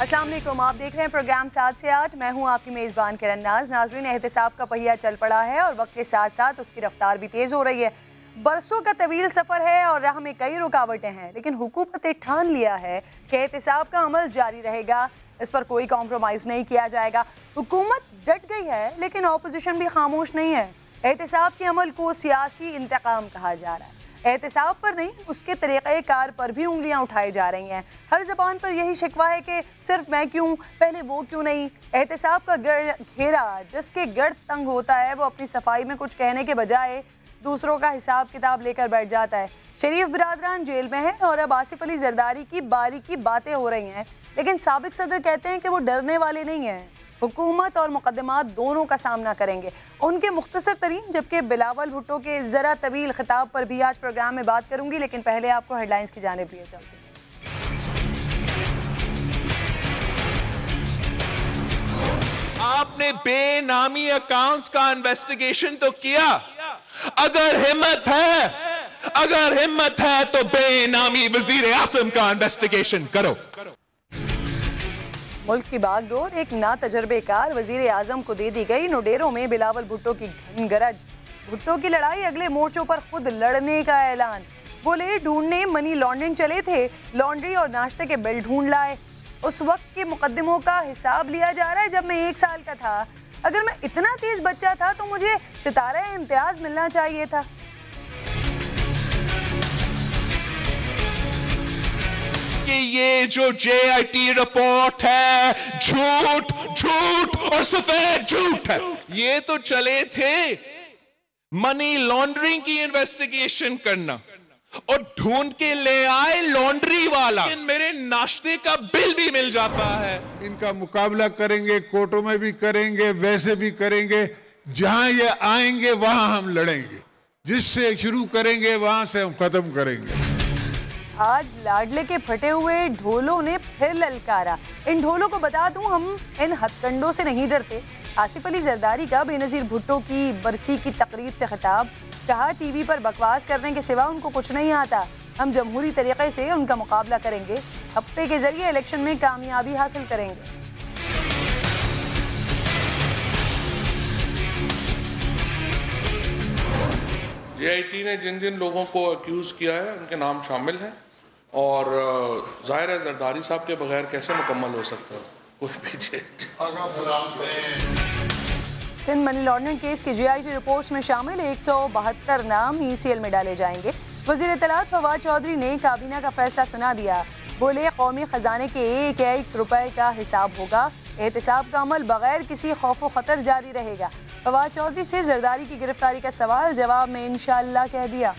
वालेकुम आप देख रहे हैं प्रोग्राम सात से आठ। मैं हूँ आपकी मेज़बान किरण नाज। नाजरीन, एहतसाब का पहिया चल पड़ा है और वक्त के साथ साथ उसकी रफ्तार भी तेज़ हो रही है। बरसों का तवील सफ़र है और राह में कई रुकावटें हैं, लेकिन हुकूमत ने ठान लिया है कि एहतसाब का अमल जारी रहेगा। इस पर कोई कॉम्प्रोमाइज़ नहीं किया जाएगा। हुकूमत डट गई है, लेकिन अपोजिशन भी खामोश नहीं है। एहतसाब के अमल को सियासी इंतकाम कहा जा रहा है। एहतसाब पर नहीं, उसके तरीक़ार पर भी उंगलियाँ उठाई जा रही हैं। हर जबान पर यही शिकवा है कि सिर्फ़ मैं क्यों, पहले वो क्यों नहीं? एहतसाब का गढ़, घेरा, जिसके गढ़ तंग होता है, वो अपनी सफ़ाई में कुछ कहने के बजाय दूसरों का हिसाब किताब लेकर बैठ जाता है। शरीफ बिरादरान जेल में है और अब आसिफ अली जरदारी की बारी की बातें हो रही हैं, लेकिन सबक सदर कहते हैं कि वो डरने वाले नहीं हैं। हुकूमत और मुकदमात दोनों का सामना करेंगे। उनके मुख्तसर तरीन, जबकि बिलावल भुट्टो के ज़रा तवील खिताब पर भी आज प्रोग्राम में बात करूँगी, लेकिन पहले आपको हेडलाइंस की जानब लिए चलते आपने बेनामी अकाउंट्स का इन्वेस्टिगेशन तो किया। अगर हिम्मत है, अगर हिम्मत है तो बेनामी वज़ीर आसम का इन्वेस्टिगेशन करो। मुल्क की बागडोर, एक ना तजर्बेकार वज़ीर आज़म को दे दी गई नोडेरों में बिलावल भुट्टो की घन गरज। भुट्टो की लड़ाई अगले मोर्चों पर खुद लड़ने का ऐलान। बोले ढूँढने, मनी लॉन्ड्रिंग चले थे, लॉन्ड्री और नाश्ते के बिल ढूंढ लाए। उस वक्त के मुकदमों का हिसाब लिया जा रहा है, जब मैं एक साल का था। अगर मैं इतना तेज बच्चा था तो मुझे सितारा इम्तियाज़ मिलना चाहिए था। कि ये जो जेआईटी रिपोर्ट है, झूठ झूठ और सफ़ेद झूठ है। ये तो चले थे मनी लॉन्ड्रिंग की इन्वेस्टिगेशन करना और ढूंढ के ले आए लॉन्ड्री वाला। मेरे नाश्ते का बिल भी मिल जाता है। इनका मुकाबला करेंगे, कोर्टों में भी करेंगे, वैसे भी करेंगे, जहाँ ये आएँगे, वहाँ हम लड़ेंगे। जिससे शुरू करेंगे, वहाँ से हम खत्म करेंगे। आज लाडले के फटे हुए ढोलों ने फिर ललकारा। इन ढोलों को बता दूँ, हम इन हथकंडों से नहीं डरते। आसिफ अली जरदारी का बेनजीर भुट्टो की बरसी की तकरीब से खिताब। कहा, टीवी पर बकवास करने के सिवा उनको कुछ नहीं आता। हम जमहूरी तरीके से उनका मुकाबला करेंगे। हफ़्ते के ज़रिए इलेक्शन में कामयाबी हासिल करेंगे। जेआईटी ने जिन जिन लोगों को अक्यूज़ किया है, उनके नाम शामिल हैं। और ज़ाहिर है जरदारी साहब के बगैर कैसे मुकम्मल हो सकता है? कोई पीछे सिंध मनी लॉन्ड्रिंग केस की जीआईटी रिपोर्ट्स में शामिल, एक सौ बहत्तर नाम ईसीएल में डाले जाएँगे। वज़ीर इतलात फवाद चौधरी ने काबीना का फैसला सुना दिया। बोले, कौमी ख़जाने के एक एक रुपए का हिसाब होगा। एहतसाब का अमल बगैर किसी खौफ खतर जारी रहेगा। फवाद चौधरी से जरदारी की गिरफ्तारी का सवाल जवाब में इनशाला कह दिया।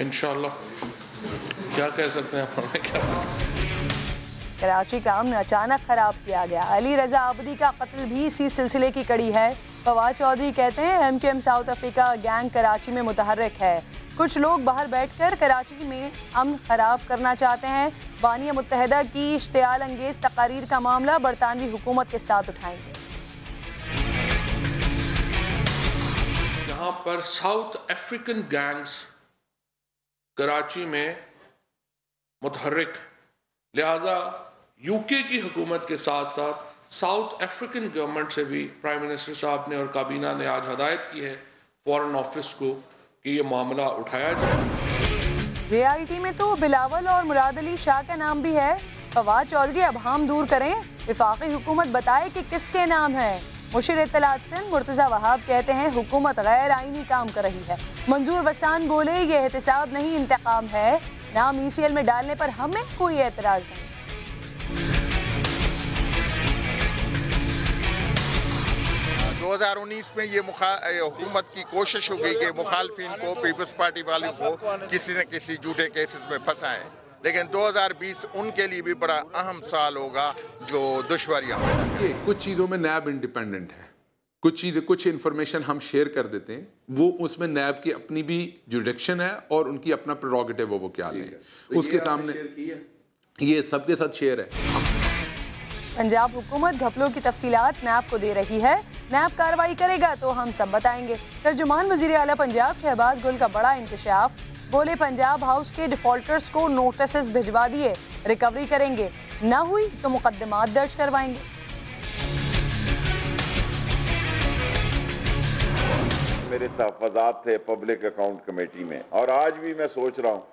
इनशाला क्या कह सकते हैं हमें क्या कराची का अमन अचानक खराब किया गया। अली रजा आबदी का कत्ल भी इसी सिलसिले की कड़ी है। फवाद चौधरी कहते हैं M K M South Africa gang Karachi में मुतहरक है। कुछ लोग बाहर बैठकर कराची में अमन खराब करना चाहते हैं। बानिया मुतहदा की इश्तियाल अंगेज तकारीर का मामला बरतानवी हुकूमत के साथ उठाएँगे। यहाँ पर साउथ अफ्रीकन गैंग्स कराची में मुतहरक लिहाजा यूके की हुकूमत के साथ साथ साउथ अफ्रीकन गवर्नमेंट से भी प्राइम मिनिस्टर साहब ने और काबीना ने आज हदायत की है फॉरेन ऑफ़िस को कि ये मामला उठाया जाए। जेआईटी में तो बिलावल और मुराद अली शाह का नाम भी है। फवाद चौधरी, अब हम दूर करें। विफाकी हुकूमत बताए कि किसके नाम है? मुशीर इतलात सिंध मुर्तज़ा वहाब कहते हैं, हुकूमत गैर आइनी काम कर रही है। मंजूर वसान बोले, ये एहतसाब नहीं, इंतकाम है। नाम ई सी एल में डालने पर हमें कोई एतराज़ नहीं। 2019 में ये हुकूमत की कोशिश हो गई कि मुखालफी को पीपल्स पार्टी वालों को किसी न किसी झूठे केसेस में फंसाएँ। लेकिन 2020 उनके लिए भी बड़ा अहम साल होगा जो दुश्वारियाँ कुछ चीज़ों में नैब इंडिपेंडेंट है। कुछ चीज़ें कुछ इन्फॉर्मेशन हम शेयर कर देते हैं। वो उसमें नैब की अपनी भी जुडिक्शन है और उनकी अपना प्रोरोगेटिव वो क्या लें तो उसके सामने ये सबके साथ शेयर है। पंजाब हुकूमत घपलों की तफसीलात नैब को दे रही है। नैब कार्रवाई करेगा तो हम सब बताएँगे। तर्जुमान वज़ीर अला पंजाब शहबाज गुल का बड़ा इंकशाफ। बोले, पंजाब हाउस के डिफॉल्टर्स को नोटिस भिजवा दिए, रिकवरी करेंगे। ना हुई तो मुकदमा दर्ज करवाएँगे। मेरे तहफात थे पब्लिक अकाउंट कमेटी में, और आज भी मैं सोच रहा हूँ।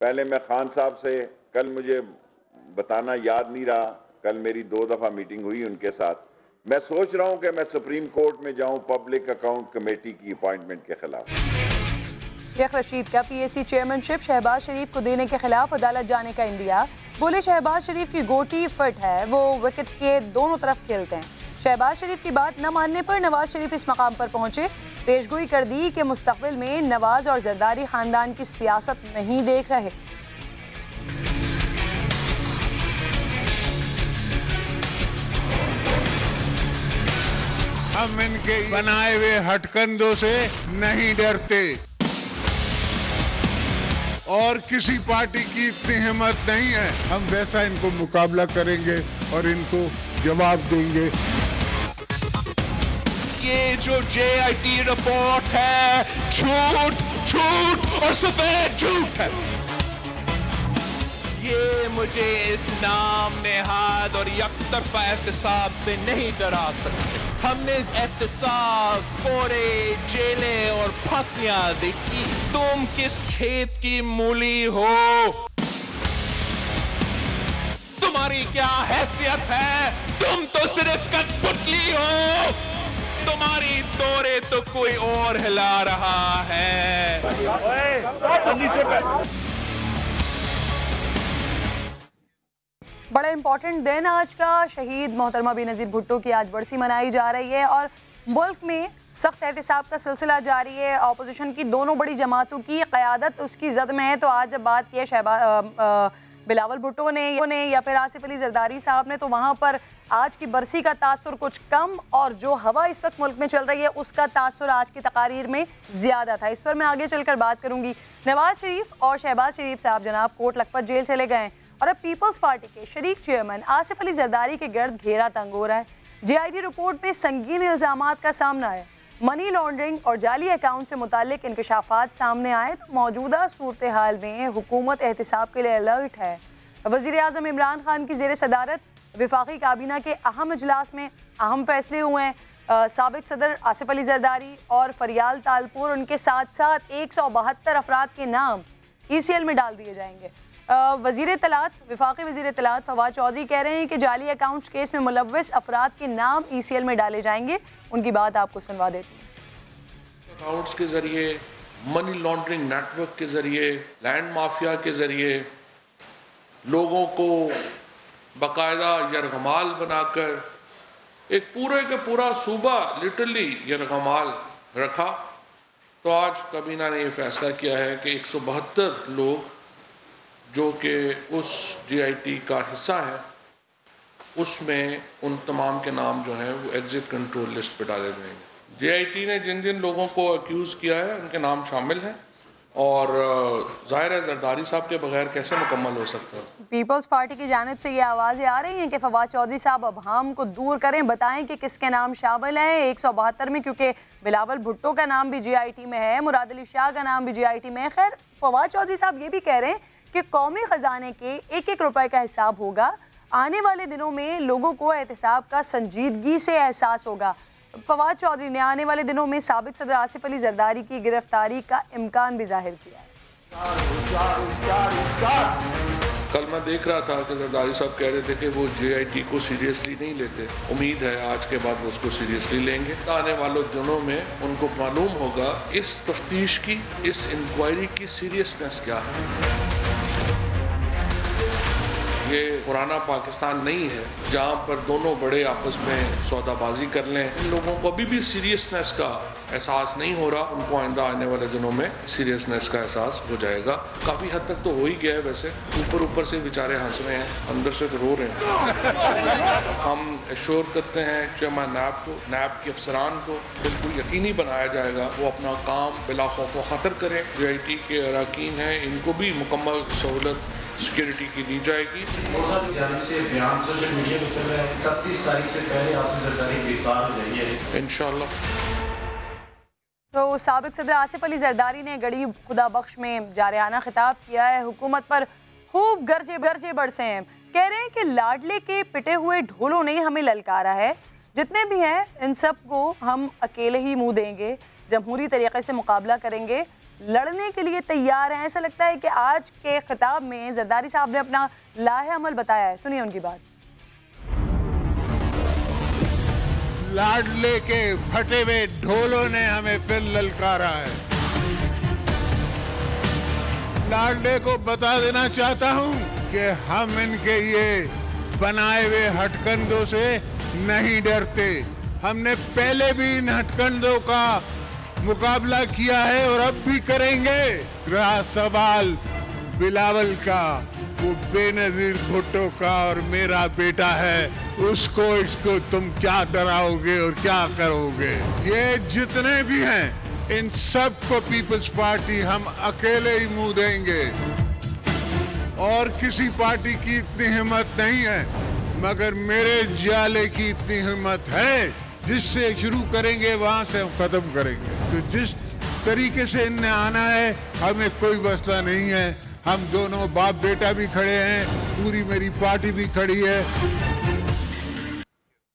पहले मैं खान साहब से, कल मुझे बताना याद नहीं रहा, कल मेरी दो दफ़ा मीटिंग हुई उनके साथ। मैं सोच रहा हूँ कि मैं सुप्रीम कोर्ट में जाऊँ पब्लिक अकाउंट कमेटी की अपॉइंटमेंट के खिलाफ। शेख रशीद का पीएससी चेयरमैनशिप शहबाज शरीफ को देने के खिलाफ अदालत जाने का इंदिया बोले, शहबाज शरीफ की गोटी फिट है, वो विकेट के दोनों तरफ़ खेलते हैं। शहबाज शरीफ की बात न मानने पर नवाज़ शरीफ इस मकाम पर पहुँचे। पेशगोई कर दी कि मुस्तबिल में नवाज़ और जरदारी खानदान की सियासत नहीं देख रहे। हम इनके बनाए हुए हटकंदों से नहीं डरते। और किसी पार्टी की इतनी हिम्मत नहीं है। हम वैसा इनको मुकाबला करेंगे और इनको जवाब देंगे। ये जो जे आई टी रिपोर्ट है, झूठ झूठ और सफ़ेद झूठ है। ये मुझे इस नाम नेहाद और यकतरफा एहतसाब से नहीं डरा सकते। हमने इस एहतसाब कोरे जेलें और फांसियाँ देखी। तुम किस खेत की मूली हो? तुम्हारी क्या हैसियत है? तुम तो सिर्फ़ कठपुतली हो। तुम्हारी दौरे तो कोई और हिला रहा है। बड़ा इंपॉर्टेंट दिन आज का। शहीद मोहतरमा बेनज़ीर भुट्टो की आज बरसी मनाई जा रही है और मुल्क में सख्त एहतसाब का सिलसिला जारी है। अपोजिशन की दोनों बड़ी जमातों की क़्यादत, उसकी जद में है तो आज जब बात की है शहबा बिलावल भुट्टो ने ने या फिर आसिफ अली जरदारी साहब ने तो वहाँ पर आज की बरसी का तासर कुछ कम और जो हवा इस वक्त मुल्क में चल रही है, उसका तासर आज की तकारीर में ज़्यादा था। इस पर मैं आगे चलकर बात करूँगी। नवाज़ शरीफ और शहबाज शरीफ साहब जनाब कोट लखपत जेल चले गए और अब पीपल्स पार्टी के शरीक चेयरमैन आसिफ अली जरदारी के गर्द घेरा तंग हो रहा है। जेआईटी रिपोर्ट में संगीन इल्ज़ाम का सामना है। मनी लॉन्ड्रिंग और जाली अकाउंट से मुतक इंकशाफात सामने आए तो मौजूदा सूरत हाल में हुकूमत एहतसाब के लिए अलर्ट है। वज़ीर अजम इमरान खान की जेर सदारत, विफाकी काबीना के अहम अजलास में अहम फैसले हुए हैं। सबक सदर आसिफ अली जरदारी और फरियाल तालपुर, उनके साथ साथ एक सौ बहत्तर अफराद के नाम ई सी एल में डाल दिए जाएँगे। वज़ीर तलात विफाकी वज़ीर तलात फवाद चौधरी कह रहे हैं कि जाली अकाउंट्स केस में मुलविस अफराद के नाम ई सी एल में डाले जाएँगे। उनकी बात आपको सुनवा देती हूँ। अकाउंट्स के ज़रिए मनी लॉन्ड्रिंग नेटवर्क के ज़रिए लैंड माफिया के ज़रिए, लोगों को बाकायदा यरगमाल बनाकर, एक पूरे के पूरा सूबा लिटरली यरगमाल रखा। तो आज कबीना ने यह फैसला किया है कि एक सौ बहत्तर लोग जो कि उस जीआईटी का हिस्सा है, उसमें उन तमाम के नाम जो हैं वो एग्ज़िट कंट्रोल लिस्ट पे डाले जाएँगे जीआईटी ने जिन जिन लोगों को अक्यूज़ किया है, उनके नाम शामिल हैं। और ज़ाहिर है जरदारी साहब के बगैर कैसे मुकम्मल हो सकता है? पीपल्स पार्टी की जानब से ये आवाज़ें आ रही हैं कि फवाद चौधरी साहब अब हम को दूर करें, बताएँ कि किसके नाम शामिल हैं। एक सौ बहत्तर में, क्योंकि बिलावल भुट्टो का नाम भी जीआईटी में है, मुराद अली शाह का नाम भी जीआईटी में है। खैर, फवाद चौधरी साहब ये भी कह रहे हैं कि कौमी ख़जाने के एक एक रुपए का हिसाब होगा। आने वाले दिनों में लोगों को एहतसाब का संजीदगी से एहसास होगा। फवाद चौधरी ने आने वाले दिनों में सबक सदर आसिफ अली जरदारी की गिरफ्तारी का इम्कान भी ज़ाहिर किया है। कल मैं देख रहा था कि जरदारी साहब कह रहे थे कि वो जेआईटी को सीरियसली नहीं लेते। उम्मीद है आज के बाद वो उसको सीरियसली लेंगे। आने वाले दिनों में उनको मालूम होगा इस तफ्तीश की, इस इंक्वायरी की सीरियसनेस क्या है। ये पुराना पाकिस्तान नहीं है, जहाँ पर दोनों बड़े आपस में सौदाबाजी कर लें। इन लोगों को अभी भी सीरियसनेस का एहसास नहीं हो रहा। उनको आइंदा आने वाले दिनों में सीरियसनेस का एहसास हो जाएगा। काफ़ी हद तक तो हो ही गया है वैसे। ऊपर ऊपर से बेचारे हंस रहे हैं, अंदर से तो रो रहे हैं। हम एश्योर करते हैं चेयरमैन नैब को नैब के अफसरान को बिल्कुल यकीनी बनाया जाएगा, वो अपना काम बिला खौफ ख़तर करें। जे आई टी के अरकान हैं, इनको भी मुकम्मल सहूलत सिक्योरिटी की दी जाएगी। से बयान सोशल मीडिया पे चल रहा है। इकतीस तारीख से पहले आसिफ जरदारी गिरफ़्तार हो जाएँगे इंशाल्लाह। तो सबक सदर आसिफ अली जरदारी ने गड़ी खुदा बख्श में जारियाना खिताब किया है। हुकूमत पर खूब गर्जे गर्जे बरसे हैं। कह रहे हैं कि लाडले के पिटे हुए ढोलों ने हमें ललकारा है। जितने भी हैं इन सबको हम अकेले ही मुँह देंगे। जमहूरी तरीके से मुकाबला करेंगे। लड़ने के लिए तैयार हैं। ऐसा लगता है कि आज के खिताब में जरदारी साहब ने अपना लाहे अमल बताया है। सुनिए उनकी बात। लाडले के फटे हुए ढोलों ने हमें फिर ललकारा है। लाडले को बता देना चाहता हूँ कि हम इनके ये बनाए हुए हटकंदों से नहीं डरते। हमने पहले भी इन हटकंदों का मुकाबला किया है और अब भी करेंगे रहा सवाल बिलावल का। वो बेनजीर भुट्टो का और मेरा बेटा है। उसको, इसको तुम क्या डराओगे और क्या करोगे? ये जितने भी हैं, इन सबको पीपल्स पार्टी हम अकेले ही मुँह देंगे। और किसी पार्टी की इतनी हिम्मत नहीं है, मगर मेरे जाले की इतनी हिम्मत है। जिससे शुरू करेंगे, वहाँ से हम खत्म करेंगे। तो जिस तरीके से इनने आना है, हमें कोई मसला नहीं है। हम दोनों बाप बेटा भी खड़े हैं, पूरी मेरी पार्टी भी खड़ी है।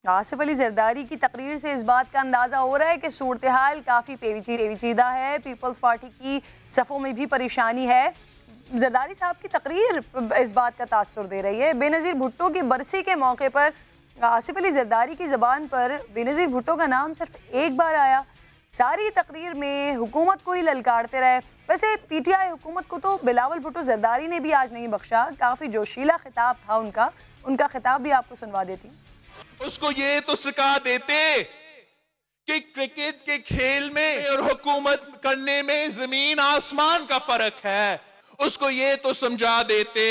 आसिफ अली जरदारी की तकरीर से इस बात का अंदाज़ा हो रहा है कि सूरत हाल काफ़ी पेचीदा है। पीपल्स पार्टी की सफ़ों में भी परेशानी है। जरदारी साहब की तकरीर इस बात का तासर दे रही है। बेनज़ीर भुट्टो की बरसी के मौके पर आसिफ अली जरदारी की ज़बान पर बेनज़ीर भुट्टो का नाम सिर्फ़ एक बार आया। सारी तकरीर में हुकूमत को ही ललकारते रहे। वैसे पी पीटीआई हुकूमत को तो बिलावल भुट्टो जरदारी ने भी आज नहीं बख्शा। काफ़ी जोशीला खिताब था उनका। उनका खिताब भी आपको सुनवा देती उसको ये तो सिखा देते कि क्रिकेट के खेल में और हुकूमत करने में ज़मीन आसमान का फ़र्क है। उसको ये तो समझा देते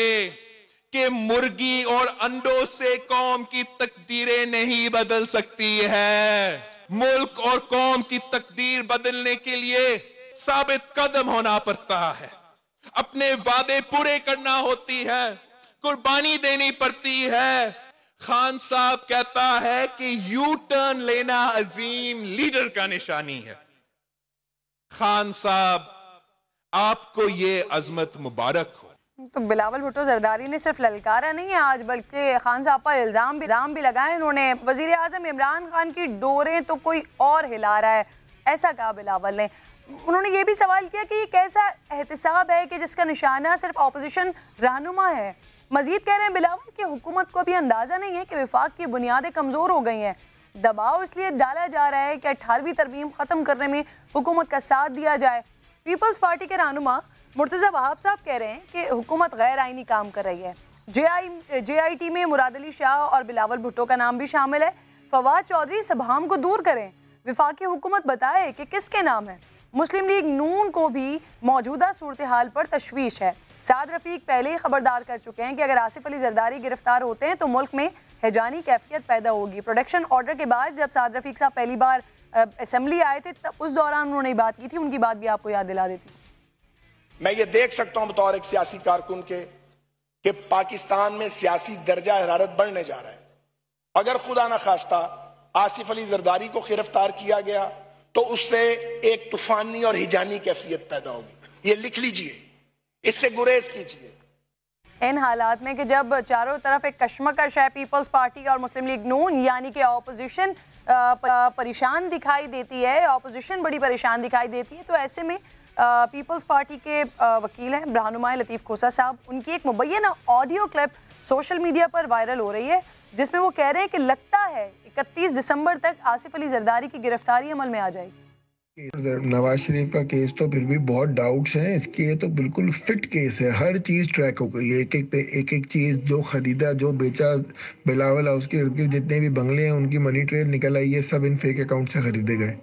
कि मुर्गी और अंडों से कौम की तकदीरें नहीं बदल सकती है। मुल्क और कौम की तकदीर बदलने के लिए साबित कदम होना पड़ता है। अपने वादे पूरे करना होती है, कुर्बानी देनी पड़ती है। खान साहब कहता है कि यू टर्न लेना अजीम लीडर का निशानी है। खान साहब, आपको ये अजमत मुबारक हो। तो बिलावल भुट्टो जरदारी ने सिर्फ़ ललकारा नहीं है आज, बल्कि खान साहब पर इल्ज़ाम भी इल्ज़ाम भी लगाए उन्होंने। वज़ीर आज़म इमरान खान की डोरें तो कोई और हिला रहा है, ऐसा कहा बिलावल ने। उन्होंने ये भी सवाल किया कि ये कैसा एहतसाब है कि जिसका निशाना सिर्फ़ अपोजिशन रहनुमा है? मजीद कह रहे हैं, बिलावल कि हुकूमत को अभी अंदाज़ा नहीं है कि विफाक की बुनियादें कमज़ोर हो गई हैं। दबाव इसलिए डाला जा रहा है कि अठारहवीं तरमीम ख़त्म करने में हुकूमत का साथ दिया जाए। पीपल्स पार्टी के रहनुमा मुर्तज़ा वहाब साहब कह रहे हैं कि हुकूमत गैर आइनी काम कर रही है। जे आई जे आई टी में मुराद अली शाह और बिलावल भुट्टो का नाम भी शामिल है। फवाद चौधरी सभाम को दूर करें। विफाकी हुकूमत बताए कि किसके नाम है? मुस्लिम लीग नून को भी मौजूदा सूरत हाल पर तशवीश है। साद रफीक पहले ही खबरदार कर चुके हैं कि अगर आसिफ अली जरदारी गिरफ़्तार होते हैं तो मुल्क में हैजानी कैफियत पैदा होगी। प्रोडक्शन ऑर्डर के बाद जब साद रफीक साहब पहली बार असम्बली आए थे, तब उस दौरान उन्होंने बात की थी। उनकी बात भी आपको याद दिला देती मैं ये देख सकता हूँ बतौर एक सियासी कारकुन के, कि पाकिस्तान में सियासी दर्जा हरारत बढ़ने जा रहा है। अगर खुदा न खास्ता आसिफ अली जरदारी को गिरफ़्तार किया गया तो उससे एक तूफानी और हिजानी कैफियत पैदा होगी। ये लिख लीजिए, इससे गुरेज कीजिए। इन हालात में कि जब चारों तरफ़ एक कश्मकश है, पीपल्स पार्टी और मुस्लिम लीग नून, यानी कि ऑपोजिशन परेशान दिखाई देती है, ऑपोजिशन बड़ी परेशान दिखाई देती है तो ऐसे में पीपल्स पार्टी के वकील हैं रहनुमा लतीफ़ खोसा साहब। उनकी एक मुबैना ऑडियो क्लिप सोशल मीडिया पर वायरल हो रही है, जिसमें वो कह रहे हैं कि लगता है इकतीस दिसंबर तक आसिफ अली जरदारी की गिरफ्तारी अमल में आ जाएगी। नवाज़ शरीफ का केस तो फिर भी बहुत डाउट्स हैं। इसके ये तो बिल्कुल फिट केस है। हर चीज़ ट्रैक हो गई है। एक एक पे एक एक चीज़, जो खरीदा, जो बेचा, बिलावल हाउस के इर्द गिर्द जितने भी बंगले हैं, उनकी मनी ट्रेल निकल आई है। सब इन फेक अकाउंट से खरीदे गए।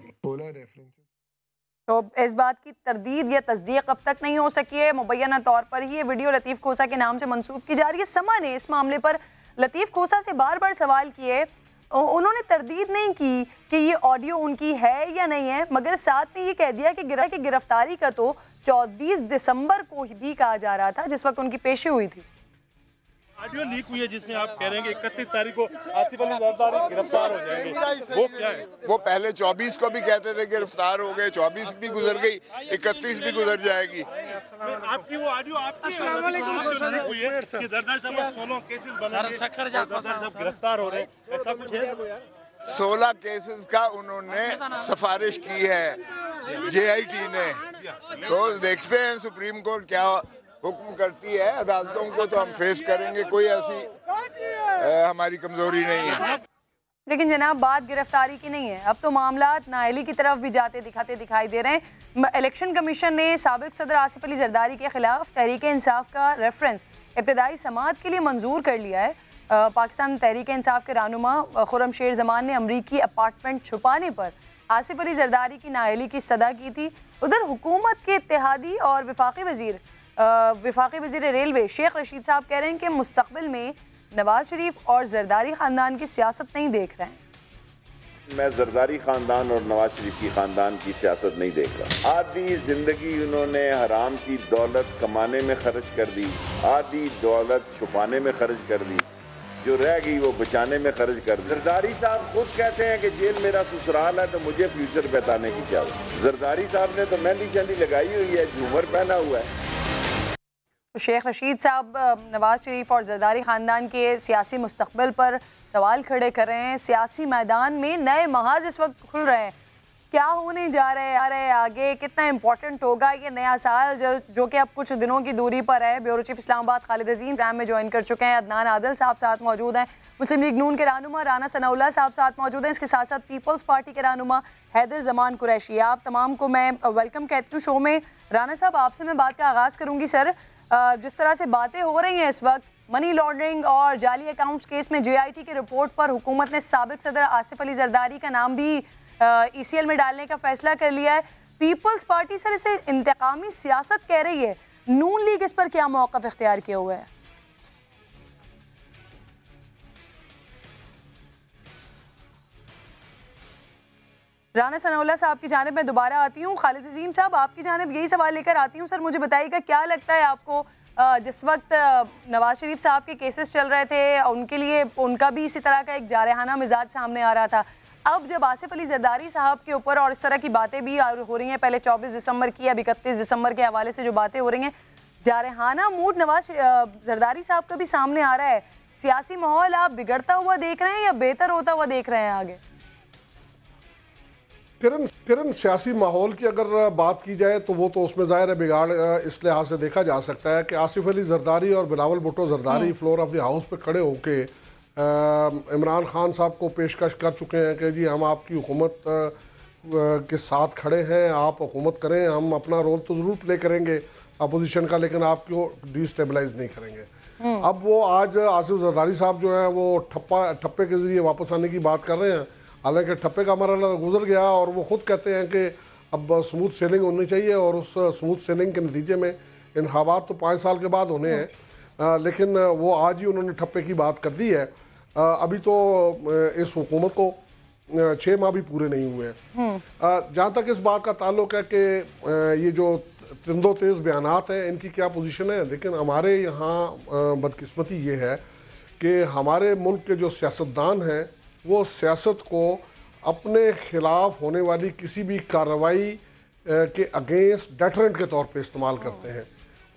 तो इस बात की तरदीद या तस्दीक अब तक नहीं हो सकी है। मुबैना तौर पर ही ये वीडियो लतीफ़ खोसा के नाम से मनसूब की जा रही है। समा ने इस मामले पर लतीफ़ खोसा से बार बार सवाल किए। उन्होंने तरदीद नहीं की कि ये ऑडियो उनकी है या नहीं है, मगर साथ में ये कह दिया कि गिरा, की गिरफ्तारी का तो चौबीस दिसंबर को भी कहा जा रहा था, जिस वक्त उनकी पेशी हुई थी। ऑडियो लीक हुई है जिसमें आप कह रहे हैं कि इकतीस तारीख को आसिफ अली जरदारी गिरफ़्तार हो जाएँगे। वो क्या है? वो पहले 24 को भी कहते थे गिरफ़्तार हो गए 24 भी गुजर गई 31 भी गुजर जाएगी। आपकी वो ऑडियो आपकी जो लीक हुई है कि जरदारी साहब सोलह केसेस बनेंगे जरदारी साहब गिरफ़्तार हो रहे हैं ऐसा कुछ है? 16 केसेस का उन्होंने सिफारिश की है जेआईटी ने। तो देखते हैं सुप्रीम कोर्ट क्या हुक्म करती है अदालतों को तो हम फेस करेंगे कोई ऐसी हमारी कमज़ोरी नहीं है। लेकिन जनाब बात गिरफ्तारी की नहीं है। अब तो मामला नाअहली की तरफ़ भी जाते दिखाते दिखाई दे रहे हैं। इलेक्शन कमीशन ने सबक सदर आसिफ अली जरदारी के खिलाफ तहरीक इंसाफ का रेफरेंस इब्तदाई समात के लिए मंजूर कर लिया है। पाकिस्तान तहरीक इंसाफ के रहनुमा अ, खुरम शेर जमान ने अमरीकी अपार्टमेंट छुपाने पर आसिफ अली जरदारी की नाअहली की सदा की थी। उधर हुकूमत के इतिहादी और विफाकी वज़ीर विफाकी वज़ीर रेलवे, शेख रशीद साहब कह रहे हैं कि मुस्तकबिल में नवाज़ शरीफ और जरदारी ख़ानदान की सियासत नहीं देख रहे हैं। मैं जरदारी खानदान और नवाज़ शरीफ की खानदान की सियासत नहीं देख रहा। आधी ज़िंदगी उन्होंने हराम की दौलत कमाने में खर्च कर दी, आधी दौलत छुपाने में खर्च कर दी, जो रह गई वो बचाने में खर्च कर जरदारी साहब खुद कहते हैं कि जेल मेरा ससुराल है तो मुझे फ्यूचर बताने की क्या जरदारी साहब ने तो मेहंदी शहंदी लगाई हुई है, झूमर पहना हुआ है। तो शेख रशीद साहब नवाज़ शरीफ और जरदारी ख़ानदान के सियासी मुस्तकबिल पर सवाल खड़े कर रहे हैं। सियासी मैदान में नए महाज इस वक्त खुल रहे हैं। क्या होने जा रहे हैं? आ रहे आगे कितना इंपॉर्टेंट होगा ये नया साल, जो जो कि अब कुछ दिनों की दूरी पर है। ब्यूरो चीफ इस्लामाबाद खालिद अजीम जैम में ज्वाइन कर चुके हैं। अदनान आदल साहब साथ मौजूद हैं। मुस्लिम लीग नून के रहनुमा राना सनाउल्ला साहब साथ मौजूद हैं। इसके साथ साथ पीपल्स पार्टी के रहनुमा हैदर जमान कुरैशी। आप तमाम को मैं वेलकम कहती हूँ शो में। राना साहब, आपसे मैं बात का आगाज़ करूँगी सर जिस तरह से बातें हो रही हैं इस वक्त मनी लॉन्ड्रिंग और जाली अकाउंट्स केस में जेआईटी की रिपोर्ट पर हुकूमत ने सबक सदर आसिफ अली जरदारी का नाम भी ईसीएल में डालने का फैसला कर लिया है। पीपल्स पार्टी सर इसे इंतकामी सियासत कह रही है। नून लीग इस पर क्या मौक़ इख्तियार किया हुआ है? राना सनाउल्ला साहब की जानब मैं दोबारा आती हूँ। खालिद अजीम साहब, आपकी जानब यही सवाल लेकर आती हूँ। सर, मुझे बताइएगा क्या लगता है आपको जिस वक्त नवाज़ शरीफ साहब के केसेस चल रहे थे, उनके लिए उनका भी इसी तरह का एक जारहाना मिजाज सामने आ रहा था। अब जब आसिफ अली जरदारी साहब के ऊपर और इस तरह की बातें भी हो रही हैं, पहले 24 दिसंबर की, अब इकतीस दिसंबर के हवाले से जो बातें हो रही हैं, जारहाना मूड नवाज़ जरदारी साहब का भी सामने आ रहा है। सियासी माहौल आप बिगड़ता हुआ देख रहे हैं या बेहतर होता हुआ देख रहे हैं आगे? किरण किरण सियासी माहौल की अगर बात की जाए तो वो तो उसमें ज़ाहिर है बिगाड़ इस लिहाज से देखा जा सकता है कि आसिफ अली जरदारी और Bilawal Bhutto Zardari floor of the house पे खड़े होके इमरान खान साहब को पेशकश कर चुके हैं कि जी हम आपकी हुकूमत के साथ खड़े हैं आप हुकूमत करें हम अपना रोल तो ज़रूर प्ले करेंगे अपोजिशन का लेकिन आपको डिस्टेबलाइज नहीं करेंगे। अब वो आज आसिफ जरदारी साहब जो है वो ठप्पा ठप्पे के ज़रिए वापस आने की बात कर रहे हैं। हालाँकि ठप्पे का मरला गुजर गया और वो खुद कहते हैं कि अब स्मूथ सेलिंग होनी चाहिए और उस स्मूथ सेलिंग के नतीजे में इन इंतबात तो पाँच साल के बाद होने हैं। लेकिन वो आज ही उन्होंने ठप्पे की बात कर दी है। अ, अभी तो इस हुकूमत को छः माह भी पूरे नहीं हुए हैं। जहाँ तक इस बात का ताल्लुक है कि ये जो तिंदो तेज़ बयान हैं इनकी क्या पोजीशन है? लेकिन हमारे यहाँ बदकिस्मती ये है कि हमारे मुल्क के जो सियासतदान हैं वो सियासत को अपने खिलाफ होने वाली किसी भी कार्रवाई के अगेंस्ट डेटरेंट के तौर पे इस्तेमाल करते हैं।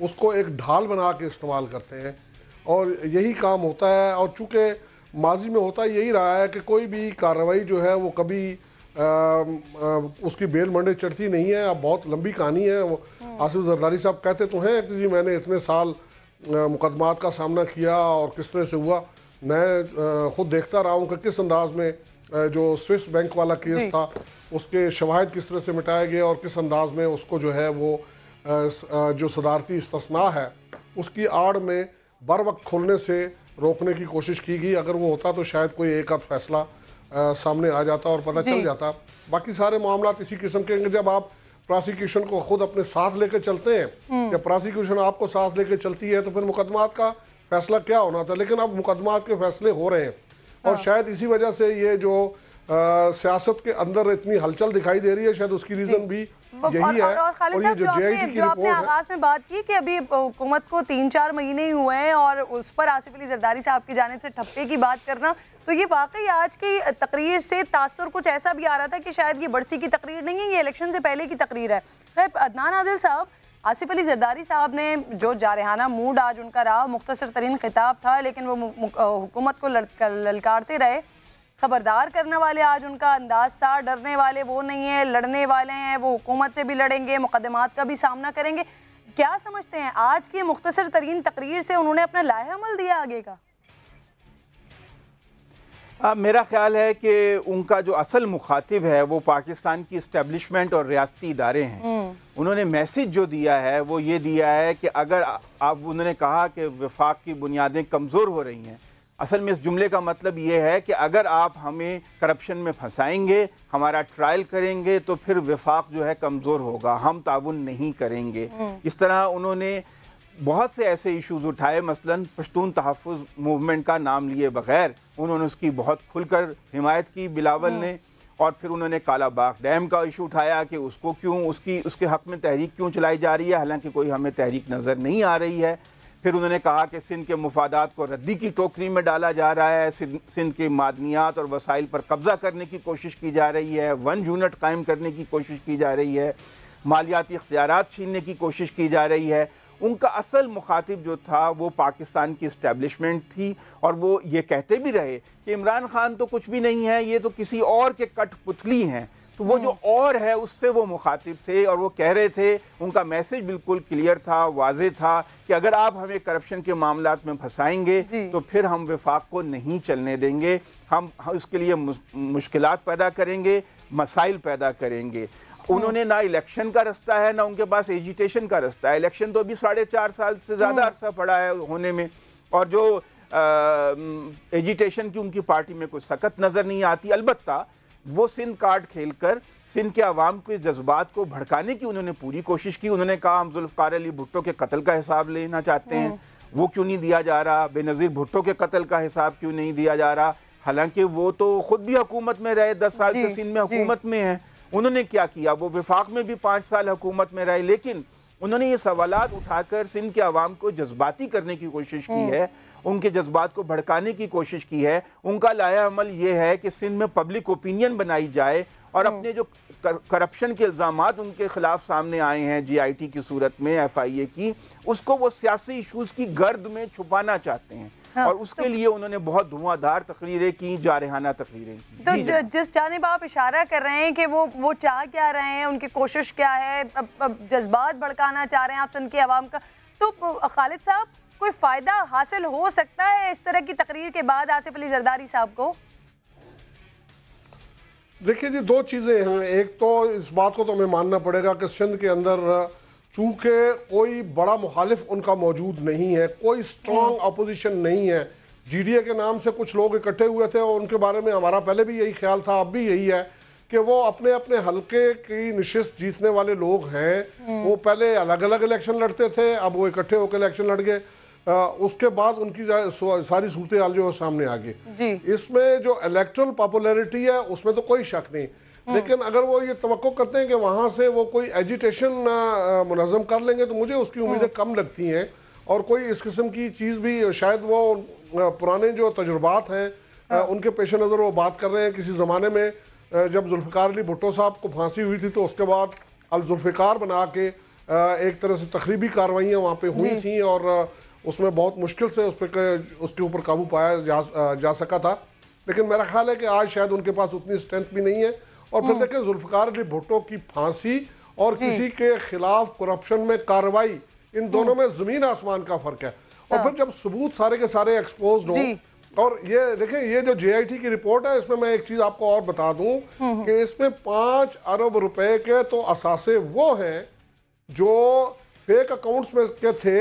उसको एक ढाल बना के इस्तेमाल करते हैं। और यही काम होता है। और चूँकि माजी में होता यही रहा है कि कोई भी कार्रवाई जो है वो कभी अ, अ, उसकी बेल मंडे चढ़ती नहीं है। अब बहुत लंबी कहानी है। वो आसिफ जरदारी साहब कहते तो हैं कि जी मैंने इतने साल मुकदमात का सामना किया और किस तरह से हुआ। मैं खुद देखता रहा हूँ कि किस अंदाज में जो स्विस बैंक वाला केस था उसके शवाहद किस तरह से मिटाए गए और किस अंदाज में उसको जो है वो जो सदारती इस्तना है उसकी आड़ में बर वक्त खोलने से रोकने की कोशिश की गई। अगर वो होता तो शायद कोई एक आध फैसला अ, सामने आ जाता और पता चल जाता। बाकी सारे मामला इसी किस्म के हैं कि जब आप प्रोसिक्यूशन को खुद अपने साथ लेकर चलते हैं या प्रोसिक्यूशन आपको साथ लेकर चलती है तो फिर मुकदमात का फैसला क्या होना था? लेकिन अब मुकदमात के फैसले हो रहे हैं। और शायद इसी वजह से ये जो सियासत के अंदर इतनी हलचल दिखाई दे रही है शायद उसकी रीज़न भी यही और, है। और, और और ये जो की रिपोर्ट आगाज़ में बात की कि अभी हुकूमत को तीन चार महीने ही हुए हैं और उस पर आसिफ अली जरदारी साहब की जाने से ठप्पे की बात करना तो ये वाकई आज की तकरीर से तासर कुछ ऐसा भी आ रहा था कि शायद ये बरसी की तकरीर नहीं है ये इलेक्शन से पहले की तकरीर है। अदनान आदिल साहब आसिफ अली जरदारी साहब ने जो जारहाना मूड आज उनका रहा मुख्तर तरीन खिताब था, लेकिन वो हुकूमत को ललकारते रहे। खबरदार करने वाले आज उनका अंदाज था डरने वाले वो नहीं है, लड़ने वाले हैं, वो हुकूमत से भी लड़ेंगे, मुकदमात का भी सामना करेंगे। क्या समझते हैं, आज की मुख्तर तरीन तकरीर से उन्होंने अपना लाहेमल दिया आगे का? आ, मेरा ख्याल है कि उनका जो असल मुखातिब है वो पाकिस्तान की इस्टेब्लिशमेंट और रियासती इदारे हैं। उन्होंने मैसेज जो दिया है वो ये दिया है कि अगर आप उन्होंने कहा कि विफाक की बुनियादें कमज़ोर हो रही हैं असल में इस जुमले का मतलब ये है कि अगर आप हमें करप्शन में फंसाएँगे हमारा ट्रायल करेंगे तो फिर विफाक जो है कमज़ोर होगा हम ताउन नहीं करेंगे। इस तरह उन्होंने बहुत से ऐसे इश्यूज़ उठाए मसलन पश्तून तहफ़ मूवमेंट का नाम लिए बगैर उन्होंने उसकी बहुत खुलकर हिमायत की बिलावल ने और फिर उन्होंने काला बाग डैम का इशू उठाया कि उसको क्यों उसकी उसके हक में तहरीक क्यों चलाई जा रही है? हालाँकि कोई हमें तहरीक नज़र नहीं आ रही है। फिर उन्होंने कहा कि सिंध के मुफादात को रद्दी की टोकरी में डाला जा रहा है। सिंध सिंध के मादनियात और वसाइल पर कब्जा करने की कोशिश की जा रही है। वन यूनिट कायम करने की कोशिश की जा रही है। मालियाती इख्तियार छीनने की कोशिश की जा रही है। उनका असल मुखातिब जो था वो पाकिस्तान की इस्टेब्लिशमेंट थी और वो ये कहते भी रहे कि इमरान खान तो कुछ भी नहीं है ये तो किसी और के कठपुतली हैं। तो वो जो और है उससे वो मुखातिब थे और वो कह रहे थे उनका मैसेज बिल्कुल क्लियर था वाजे था कि अगर आप हमें करप्शन के मामला में फंसाएँगे तो फिर हम विफाक को नहीं चलने देंगे हम हम उसके लिए मुश्किल पैदा करेंगे मसाइल पैदा करेंगे। उन्होंने ना इलेक्शन का रास्ता है ना उनके पास एजिटेशन का रास्ता है। इलेक्शन तो अभी साढ़े चार साल से ज़्यादा अरसा पड़ा है होने में। और जो एजिटेशन की उनकी पार्टी में कोई सख्त नज़र नहीं आती अलबत्ता वो सिंध कार्ड खेलकर सिंध के आवाम के जज्बात को भड़काने की उन्होंने पूरी कोशिश की। उन्होंने कहा हम जुल्फ़ार अली भुट्टो के कत्ल का हिसाब लेना चाहते हैं। वो क्यों नहीं दिया जा रहा? बेनज़ीर भुट्टो के कत्ल का हिसाब क्यों नहीं दिया जा रहा? हालाँकि वो तो खुद भी हुकूमत में रहे दस साल से सिंध में हुकूमत में है। उन्होंने क्या किया? वो विफाक में भी पाँच साल हुकूमत में रहे लेकिन उन्होंने ये सवाल उठाकर सिंध के आवाम को जज्बाती करने की कोशिश की है उनके जज्बात को भड़काने की कोशिश की है। उनका लाया अमल ये है कि सिंध में पब्लिक ओपिनियन बनाई जाए और अपने जो करप्शन के इल्ज़ाम उनके खिलाफ सामने आए हैं जीआईटी की सूरत में एफआईए की उसको वो सियासी इशूज़ की गर्द में छुपाना चाहते हैं। हाँ, और उसके तो, लिए उन्होंने बहुत धुआंधार तकरीरें की जारहाना तकरीरें की। तो जिस जानिब आप इशारा कर रहे हैं कि वो वो चाह क्या रहे हैं उनकी कोशिश क्या है अब, अब जज्बात भड़काना चाह रहे हैं आप सिंध की आवाम का तो खालिद साहब कोई फ़ायदा हासिल हो सकता है इस तरह की तकरीर के बाद आसिफ अली जरदारी साहब को? देखिए जी दो चीज़ें हैं। एक तो इस बात को तो हमें मानना पड़ेगा कि सिंध के अंदर चूँकि कोई बड़ा मुखालिफ उनका मौजूद नहीं है कोई स्ट्रॉन्ग अपोजिशन नहीं है। जीडीए के नाम से कुछ लोग इकट्ठे हुए थे और उनके बारे में हमारा पहले भी यही ख्याल था अब भी यही है कि वो अपने अपने हलके की निशिस्त जीतने वाले लोग हैं। वो पहले अलग अलग इलेक्शन लड़ते थे अब वो इकट्ठे होकर इलेक्शन लड़ गए। उसके बाद उनकी सारी सूरत हाल जो है सामने आ गई। इसमें जो इलेक्ट्रल पॉपुलैरिटी है उसमें तो कोई शक नहीं। लेकिन अगर वो ये तो करते हैं कि वहाँ से वो कोई एजिटेशन मुनज़म कर लेंगे तो मुझे उसकी उम्मीदें कम लगती हैं। और कोई इस किस्म की चीज़ भी शायद वो पुराने जो तजुर्बात हैं उनके पेश नज़र वो बात कर रहे हैं किसी ज़माने में जब जुल्फ़िकार अली भुट्टो साहब को फांसी हुई थी तो उसके बाद अलजुल्फ़िकार बना के एक तरह से तकरीबी कार्रवाइयाँ वहाँ पर हुई थी और उसमें बहुत मुश्किल से उस पर उसके ऊपर काबू पाया जा, जा सका था। लेकिन मेरा ख्याल है कि आज शायद उनके पास उतनी स्ट्रेंथ भी नहीं है। और फिर देखें जुल्फकार अली भुट्टो की फांसी और किसी के खिलाफ करप्शन में कार्रवाई इन दोनों में ज़मीन आसमान का फ़र्क है। और फिर जब सबूत सारे के सारे एक्सपोज हो और ये देखें ये जो जेआईटी की रिपोर्ट है इसमें मैं एक चीज़ आपको और बता दूँ कि इसमें पाँच अरब रुपए के तो असासे वो हैं जो फेक अकाउंट्स में के थे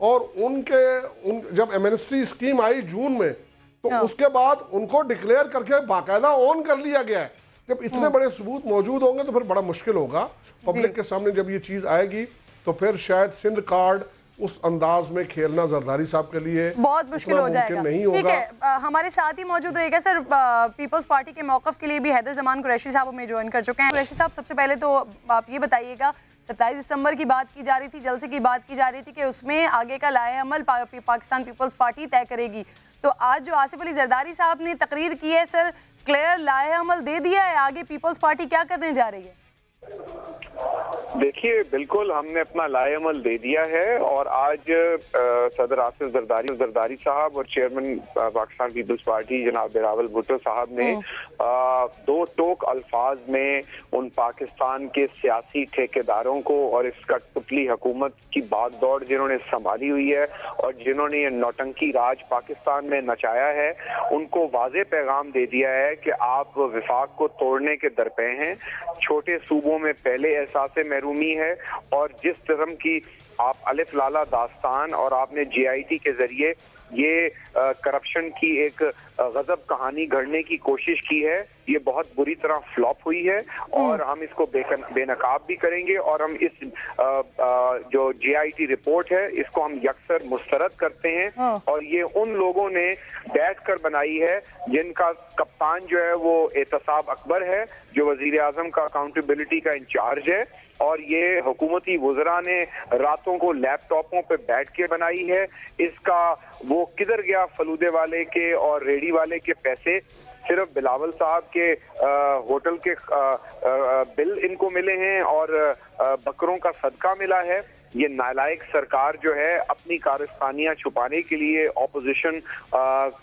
और उनके उन जब एमएनएसटी स्कीम आई जून में तो उसके बाद उनको डिक्लेयर करके बाकायदा ऑन कर लिया गया है। जब इतने बड़े सबूत मौजूद होंगे तो फिर बड़ा मुश्किल होगा। पब्लिक के सामने जब ये चीज़ आएगी तो फिर शायद सिंध कार्ड उस अंदाज में खेलना जरदारी साहब के लिए बहुत मुश्किल हो जाएगा। नहीं ठीक है अ, हमारे साथ ही मौजूद रहेगा सर अ, पीपल्स पार्टी के मौकफ के लिए भी हैदर जमान कुरैशी साहब हमें ज्वाइन कर चुके हैं। कुरैशी साहब सबसे पहले तो आप ये बताइएगा सत्ताईस दिसंबर की बात की जा रही थी जलसे की बात की जा रही थी कि उसमें आगे का लाए अमल पा, पाकिस्तान पीपल्स पार्टी तय करेगी। तो आज जो आसिफ अली जरदारी साहब ने तकरीर की है सर क्लियर लाए अमल दे दिया है आगे पीपल्स पार्टी क्या करने जा रही है? देखिए बिल्कुल हमने अपना लाएमल दे दिया है और आज अ, सदर आसिफ जरदारी जरदारी साहब और चेयरमैन पाकिस्तान पीपल्स पार्टी जनाब बिरावल भुट्टो साहब ने अ, दो टोक अल्फाज में उन पाकिस्तान के सियासी ठेकेदारों को और इस कठपुतली हुकूमत की बात दौड़ जिन्होंने संभाली हुई है और जिन्होंने ये नौटंकी राज पाकिस्तान में नचाया है उनको वाजे पैगाम दे दिया है कि आप विफाक को तोड़ने के दरपे हैं छोटे सूबों में पहले एहसास महरूमी है और जिस धर्म की आप अलिफ लाला दास्तान और आपने जीआईटी के ज़रिए ये करप्शन की एक गजब कहानी घड़ने की कोशिश की है। ये बहुत बुरी तरह फ्लॉप हुई है और हम इसको बेनकाब भी करेंगे और हम इस अ, अ, जो जीआईटी रिपोर्ट है इसको हम यकसर मुस्तरद करते हैं। और ये उन लोगों ने बैठ कर बनाई है जिनका कप्तान जो है वो एहतसाब अकबर है जो वज़ीर आज़म का अकाउंटेबिलिटी का इंचार्ज है। और ये हुकूमती वजरा ने रातों को लैपटॉपों पर बैठ के बनाई है। इसका वो किधर गया फलूदे वाले के और रेडी वाले के पैसे? सिर्फ़ बिलावल साहब के अ, होटल के अ, अ, बिल इनको मिले हैं और अ, बकरों का सदका मिला है। ये नालायक सरकार जो है अपनी कारस्तानियाँ छुपाने के लिए ऑपोजिशन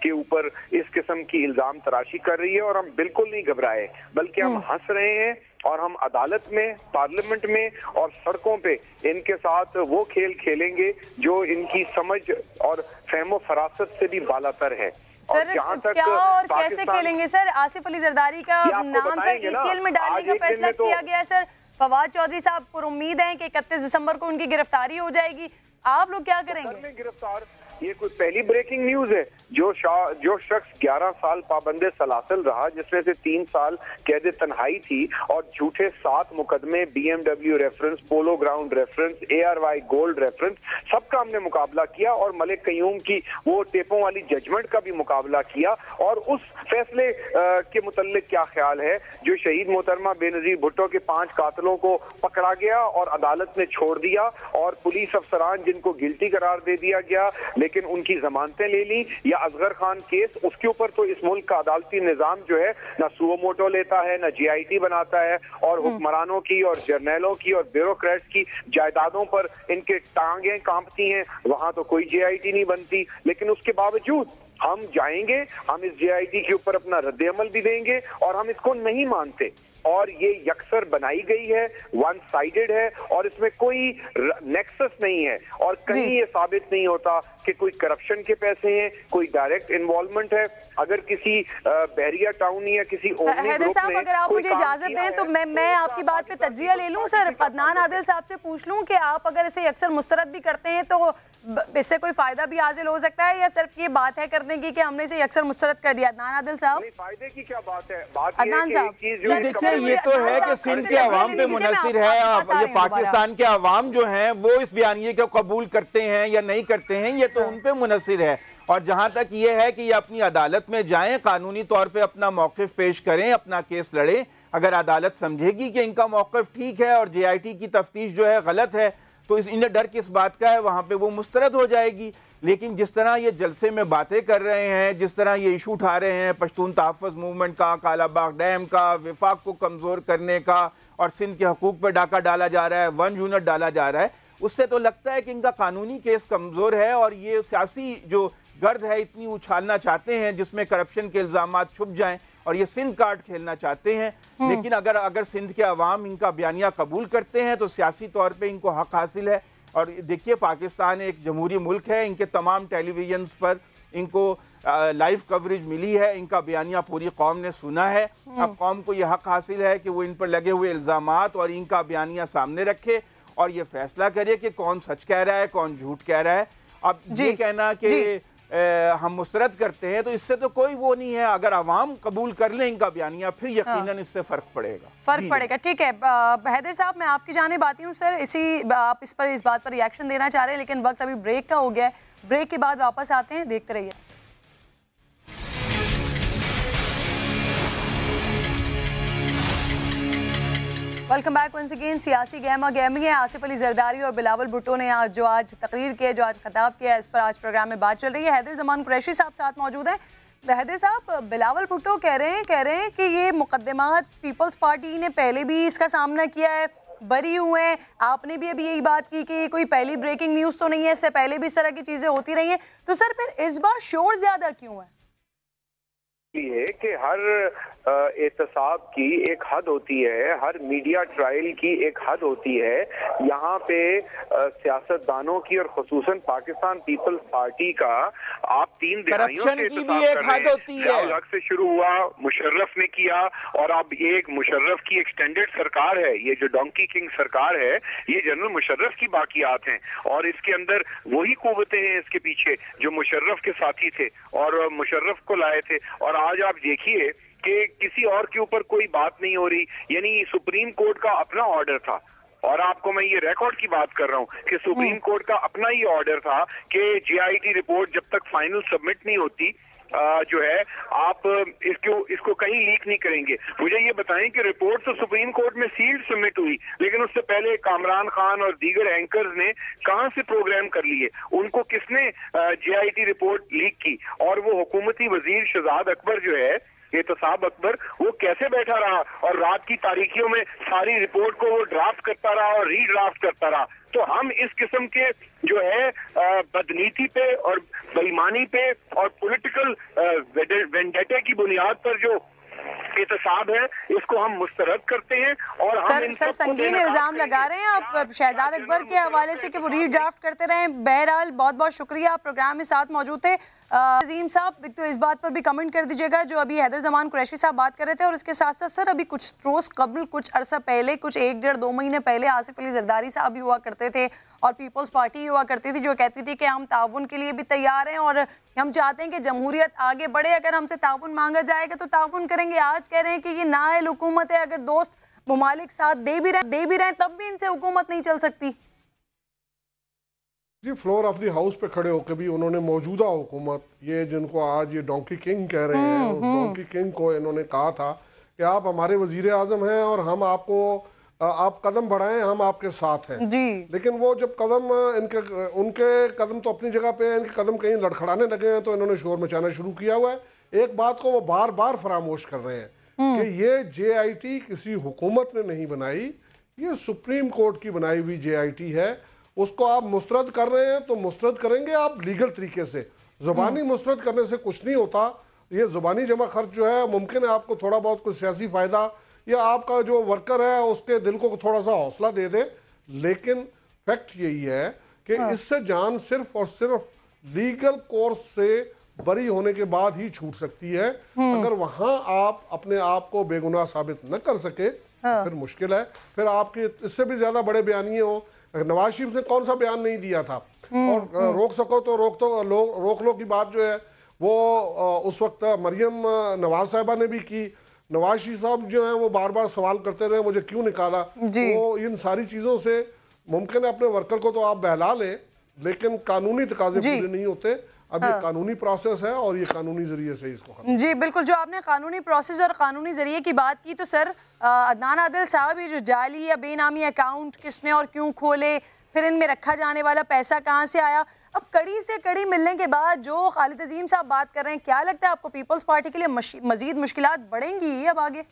के ऊपर इस किस्म की इल्ज़ाम तराशी कर रही है और हम बिल्कुल नहीं घबराए बल्कि हम हंस रहे हैं। और हम अदालत में पार्लियामेंट में और सड़कों पे इनके साथ वो खेल खेलेंगे जो इनकी समझ और फहमो फरासत से भी बालातर है। सर तक क्या और कैसे खेलेंगे सर? आसिफ अली जरदारी का नाम सर ईसीएल में डालने का फैसला तो- किया गया है सर। फवाद चौधरी साहब पर उम्मीद है कि इकतीस दिसंबर को उनकी गिरफ्तारी हो जाएगी। आप लोग क्या करेंगे? गिरफ़्तार ये कोई पहली ब्रेकिंग न्यूज़ है। जो जो शख्स 11 साल पाबंदे सलासल रहा, जिसमें से तीन साल कैद तन्हाई थी और झूठे सात मुकदमे BMW reference polo ground reference ARY gold reference सबका हमने मुकाबला किया और मलिक कयूम की वो टेपों वाली जजमेंट का भी मुकाबला किया। और उस फैसले के मुतल्लिक क्या ख्याल है? जो शहीद मोहतरमा बेनजीर भुट्टो के पाँच कातलों को पकड़ा गया और अदालत ने छोड़ दिया और पुलिस अफसरान जिनको गिल्टी करार दे दिया गया लेकिन उनकी जमानतें ले ली। या असगर खान केस उसके ऊपर तो इस मुल्क का अदालती निज़ाम जो है ना सुओ मोटो लेता है ना जीआईटी बनाता है और हुक्मरानों की और जर्नैलों की और ब्यूरोक्रेट्स की जायदादों पर इनके टांगें कांपती हैं। वहाँ तो कोई जीआईटी नहीं बनती। लेकिन उसके बावजूद हम जाएँगे हम इस जेआईटी के ऊपर अपना रद्द अमल भी देंगे और हम इसको नहीं मानते। और ये यकसर बनाई गई है वन साइडेड है और इसमें कोई नेक्सस नहीं है। और कहीं ये साबित नहीं होता कि कोई करप्शन के पैसे हैं कोई डायरेक्ट इन्वॉल्वमेंट है अगर किसी बहरिया टाउन या किसी हैदर साहब अगर आप मुझे इजाज़त दें तो मैं मैं आपकी बात पे तजिया ले लूँ सर। अदनान आदिल साहब से पूछ लूँ कि आप अगर इसे अक्सर मुस्तरद भी करते हैं तो इससे कोई फ़ायदा भी हासिल हो सकता है या सिर्फ़ ये बात है करने की कि हमने इसे अक्सर मुस्तरद कर दिया? अदनान आदिल साहब? फ़ायदे की क्या बात है? बात ये है अदनान कि साहब देखिए ये तो है कि सिंध के अवाम पे मुनसर है ये पाकिस्तान के अवाम जो हैं वो इस बयानिए को कबूल करते हैं या नहीं करते हैं ये तो उन पे मुनसर है। और जहाँ तक ये है कि ये अपनी अदालत में जाएँ, कानूनी तौर पे अपना मौकफ पेश करें, अपना केस लड़ें। अगर अदालत समझेगी कि इनका मौकफ ठीक है और जे की तफ्तीश जो है गलत है तो इस, इन्हें डर किस बात का है, वहाँ पर वो मुस्तरद हो जाएगी। लेकिन जिस तरह ये जलसे में बातें कर रहे हैं, जिस तरह ये इशू उठा रहे हैं, पश्तून तहफ़ मूवमेंट का, कालाबाग डैम का, विफाक को कमज़ोर करने का और सिंध के हकूक पर डाका डाला जा रहा है, वन यूनिट डाला जा रहा है, उससे तो लगता है कि इनका कानूनी केस कमज़ोर है और ये सियासी जो गर्द है इतनी उछालना चाहते हैं जिसमें करप्शन के इल्ज़ाम छुप जाएँ और ये सिंध कार्ड खेलना चाहते हैं। हम्म। लेकिन अगर अगर सिंध के अवाम इनका बयानिया कबूल करते हैं तो सियासी तौर पर इनको हक हासिल है। और देखिए पाकिस्तान एक जमहूरी मुल्क है इनके तमाम टेलीविज़न पर इनको लाइव कवरेज मिली है इनका बयानिया पूरी कौम ने सुना है। अब कौम को यह हक हासिल है कि वो इन पर लगे हुए इल्ज़ाम और इनका बयानिया सामने रखे और ये फैसला करे कि कौन सच कह रहा है कौन झूठ कह रहा है। अब ये कहना कि हम मुस्तरद करते हैं तो इससे तो कोई वो नहीं है। अगर आवाम कबूल कर लें इनका बयानिया फिर यकीनन हाँ। इससे फ़र्क पड़ेगा। फ़र्क पड़ेगा ठीक है। हैदर साहब मैं आपकी जाने आती हूँ सर। इसी आप इस पर इस बात पर रिएक्शन देना चाह रहे हैं लेकिन वक्त अभी ब्रेक का हो गया है। ब्रेक के बाद वापस आते हैं देखते रहिए। वेलकम बैक वंस अगेन सियासी गहमा गहमी है आसिफ अली जरदारी और बिलावल भुट्टो ने आज जो आज तकरीर किया जो आज खताब किया इस पर आज प्रोग्राम में बात चल रही है। हैदर जमान कुरैशी साहब साथ मौजूद हैं। हैदर साहब, बिलावल भुट्टो कह रहे हैं, कह रहे हैं कि ये मुकदमात पीपल्स पार्टी ने पहले भी इसका सामना किया है, बरी हुए हैं। आपने भी अभी यही बात की कि कोई पहली ब्रेकिंग न्यूज़ तो नहीं है, इससे पहले भी इस तरह की चीज़ें होती रही हैं। तो सर, फिर इस बार शोर ज़्यादा क्यों है? है कि हर एहतसाब की एक हद होती है हर मीडिया ट्रायल की एक हद होती है। यहाँ पे सियासतदानों की और खसूस पाकिस्तान पीपल्स पार्टी का आप तीन दिहाइयों से की भी एक हद होती है। हक से शुरू हुआ मुशर्रफ ने किया और अब ये एक मुशर्रफ की एक्सटेंडेड सरकार है ये जो डोंकी किंग सरकार है ये जनरल मुशर्रफ की बाकियात हैं। और इसके अंदर वही कुतें हैं इसके पीछे जो मुशर्रफ के साथी थे और मुशर्रफ को लाए थे और आज आप देखिए कि किसी और के ऊपर कोई बात नहीं हो रही यानी सुप्रीम कोर्ट का अपना ऑर्डर था। और आपको मैं ये रिकॉर्ड की बात कर रहा हूँ कि सुप्रीम कोर्ट का अपना ही ऑर्डर था कि जीआईटी रिपोर्ट जब तक फाइनल सबमिट नहीं होती जो है, आप, इसको इसको कहीं लीक नहीं करेंगे। मुझे ये बताएँ कि रिपोर्ट तो सुप्रीम कोर्ट में सील्ड सबमिट हुई, लेकिन उससे पहले कामरान खान और दीगर एंकर ने कहाँ से प्रोग्राम कर लिए? उनको किसने जीआईटी रिपोर्ट लीक की? और वो हुकूमती वज़ीर शहजाद अकबर जो है एहतसाब अकबर, वो कैसे बैठा रहा? और रात की तारीखियों में सारी रिपोर्ट को वो ड्राफ्ट करता रहा और रीड्राफ्ट करता रहा। तो हम इस किस्म के जो है बदनीति पे और बेईमानी पे और पॉलिटिकल वेंडेटे की बुनियाद पर जो एहतसाब है इसको हम मुस्तरद करते हैं और सर हम सर संगीन इल्ज़ाम लगा रहे हैं आप शहजाद अकबर के हवाले से कि वो रीड्राफ्ट करते रहे। बहरहाल बहुत बहुत शुक्रिया आप प्रोग्राम में साथ मौजूद थे। अजीम साहब तो इस बात पर भी कमेंट कर दीजिएगा जो अभी हैदर जमान कुरैशी साहब बात कर रहे थे और इसके साथ साथ सर अभी कुछ रोज़ कबल कुछ अरसा पहले कुछ एक डेढ़ दो महीने पहले आसिफ अली जरदारी साहब भी हुआ करते थे और पीपल्स पार्टी हुआ करती थी जो कहती थी कि हम ताउन के लिए भी तैयार हैं और हम चाहते हैं कि जमहूरियत आगे बढ़े। अगर हमसे ताउन मांगा जाएगा तो ताउन करेंगे। आज कह रहे हैं कि ये नाअहल हुकूमत है अगर दोस्त ममालिक साथ दे भी रहे दे भी रहे तब भी इनसे हुकूमत नहीं चल सकती। जी फ्लोर ऑफ़ द हाउस पे खड़े होकर भी उन्होंने मौजूदा हुकूमत ये जिनको आज ये डोंकी किंग कह रहे हैं डोंकी किंग को इन्होंने कहा था कि आप हमारे वज़ीर आज़म हैं और हम आपको आप कदम बढ़ाएँ हम आपके साथ हैं। जी। लेकिन वो जब कदम इनके उनके कदम तो अपनी जगह पे हैं इनके कदम कहीं लड़खड़ाने लगे हैं तो इन्होंने शोर मचाना शुरू किया हुआ है। एक बात को वो बार बार फरामोश कर रहे हैं कि ये जे किसी हुकूमत ने नहीं बनाई ये सुप्रीम कोर्ट की बनाई हुई जे है उसको आप मुस्तरद कर रहे हैं तो मुस्तरद करेंगे आप लीगल तरीके से। जुबानी मुस्तरद करने से कुछ नहीं होता। ये जुबानी जमा खर्च जो है मुमकिन है आपको थोड़ा बहुत कुछ सियासी फ़ायदा या आपका जो वर्कर है उसके दिल को थोड़ा सा हौसला दे दे। लेकिन फैक्ट यही है कि हाँ। इससे जान सिर्फ़ और सिर्फ़ लीगल कोर्स से बरी होने के बाद ही छूट सकती है। अगर वहाँ आप अपने आप को बेगुनाह साबित न कर सके हाँ। फिर मुश्किल है। फिर आपके इससे भी ज़्यादा बड़े बयानिए हो। नवाज़ शरीफ ने कौन सा बयान नहीं दिया था? हम्म, और हम्म। रोक सको तो रोक तो लो, रोक लो की बात जो है वो उस वक्त मरियम नवाज़ साहबा ने भी की। नवाज़ शरीफ साहब जो है वो बार बार सवाल करते रहे मुझे क्यों निकाला? वो इन सारी चीज़ों से मुमकिन है अपने वर्कर को तो आप बहला लें लेकिन कानूनी तकाजे पूरे नहीं होते। अब हाँ। ये कानूनी प्रोसेस है और ये कानूनी ज़रिए से इसको जी बिल्कुल जो आपने कानूनी प्रोसेस और कानूनी ज़रिए की बात की तो सर अदनान आदिल साहब ये जो जाली या बेनामी अकाउंट किसने और क्यों खोले फिर इनमें रखा जाने वाला पैसा कहाँ से आया? अब कड़ी से कड़ी मिलने के बाद जो खालिद अजीम साहब बात कर रहे हैं क्या लगता है आपको पीपल्स पार्टी के लिए मजीद मुश्किल बढ़ेंगी अब आगे?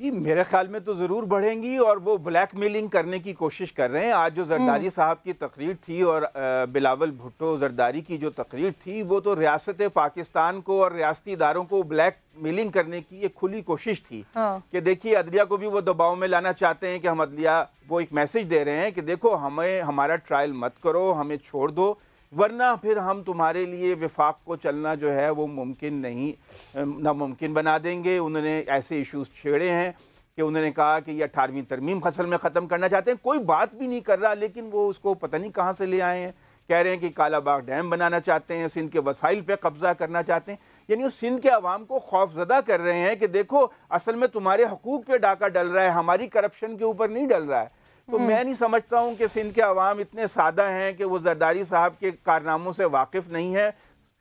जी मेरे ख्याल में तो ज़रूर बढ़ेंगी और वो ब्लैक मेलिंग करने की कोशिश कर रहे हैं आज जो जरदारी हम्म। साहब की तकरीर थी और बिलावल भुट्टो जरदारी की जो तकरीर थी वो तो रियासत पाकिस्तान को और रियाती इदारों को ब्लैक मेलिंग करने की एक खुली कोशिश थी हाँ। कि देखिए अदलिया को भी वो दबाव में लाना चाहते हैं कि हम अदलिया वो एक मैसेज दे रहे हैं कि देखो हमें हमारा ट्रायल मत करो हमें छोड़ दो वरना फिर हम तुम्हारे लिए विफाक को चलना जो है वो मुमकिन नहीं नामुमकिन बना देंगे। उन्होंने ऐसे इश्यूज़ छेड़े हैं कि उन्होंने कहा कि ये अठारहवीं तरमीम फ़सल में ख़त्म करना चाहते हैं। कोई बात भी नहीं कर रहा, लेकिन वो उसको पता नहीं कहाँ से ले आए हैं। कह रहे हैं कि कालाबाग डैम बनाना चाहते हैं, सिंध के वसाइल पर कब्जा करना चाहते हैं। यानी वो सिंध के आवाम को खौफजदा कर रहे हैं कि देखो, असल में तुम्हारे हकूक पे डाका डल रहा है, हमारी करप्शन के ऊपर नहीं डल रहा है। तो हम्म। मैं नहीं समझता हूँ कि सिंध के अवाम इतने सादा हैं कि वो जरदारी साहब के कारनामों से वाकिफ नहीं है।